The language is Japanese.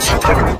ち信って